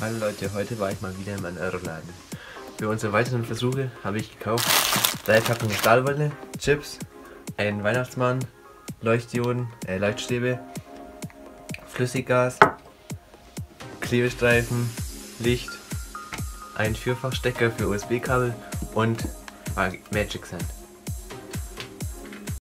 Hallo Leute, heute war ich mal wieder in meinem Euroladen. Für unsere weiteren Versuche habe ich gekauft drei Packungen Stahlwolle, Chips, einen Weihnachtsmann, Leuchtdioden, äh, Leuchtstäbe, Flüssiggas, Klebestreifen, Licht, ein Vierfachstecker für USB-Kabel und Magic Sand.